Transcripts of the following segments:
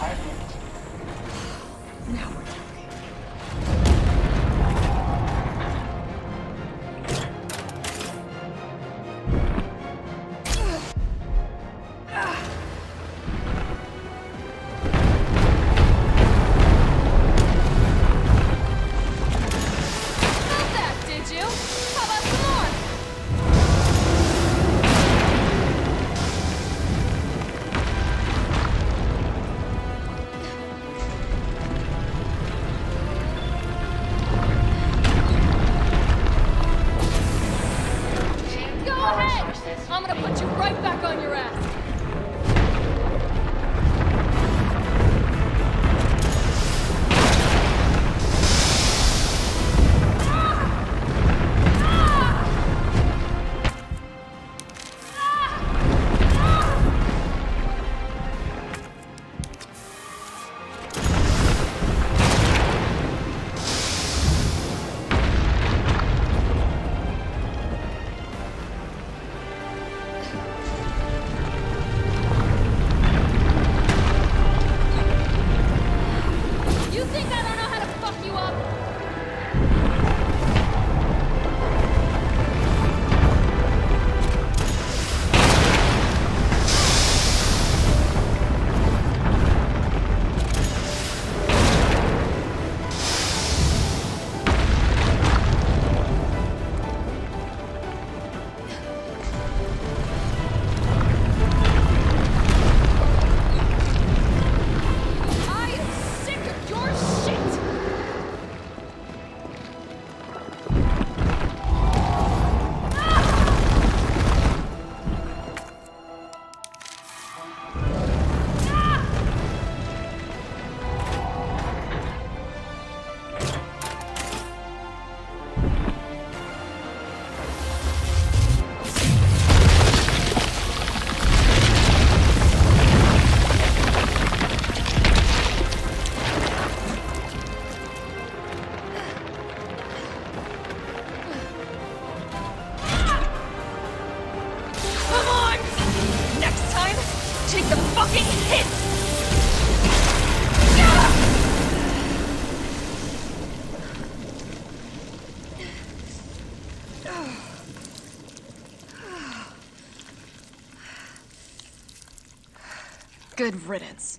I 名 Good riddance.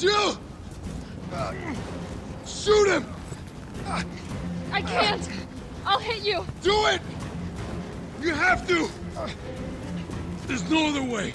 It's! Shoot him! I can't! I'll hit you! Do it! You have to! There's no other way.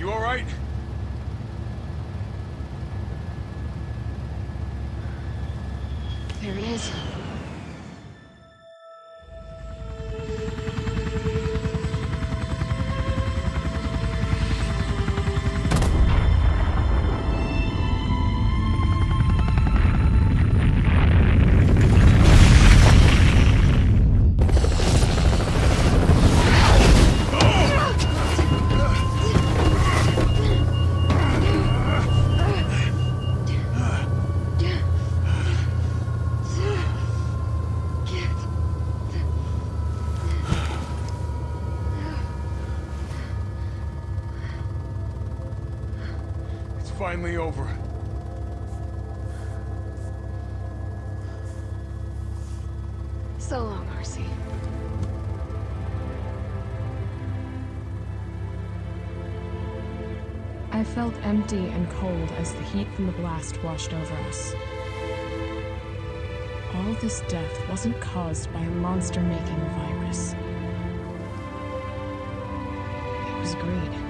you alright? There it is. Finally over. So long, RC. I felt empty and cold as the heat from the blast washed over us. All this death wasn't caused by a monster-making virus. It was greed.